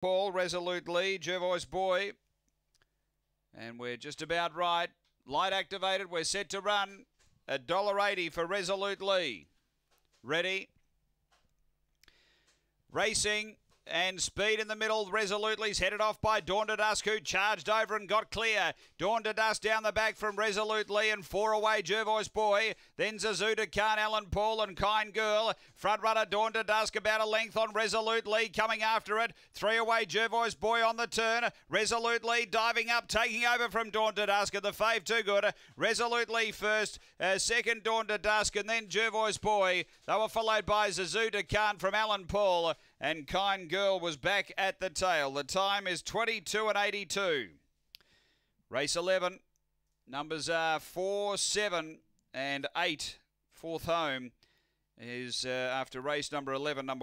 Paul, resolutely, Jervois Boy. And we're just about right. Light activated. We're set to run. A dollar eighty for Resolutely. Ready. Racing and speed in the middle. Resolutely's headed off by Dawn to Dusk, who charged over and got clear. Dawn to Dusk down the back from Resolutely and four away, Jervois Boy. Then Zazuta Khan, Alan Paul, and Kind Girl. Front runner Dawn to Dusk about a length on Resolutely coming after it. Three away, Jervois Boy on the turn. Resolutely diving up, taking over from Dawn to Dusk. And the fave too good. Resolutely first, uh, second Dawn to Dusk, and then Jervois Boy. They were followed by Zazuta Khan from Alan Paul and Kind Girl was back at the tail. The time is 22 and 82. Race 11. Numbers are 4, 7 and 8. Fourth home is uh, after race number 11, number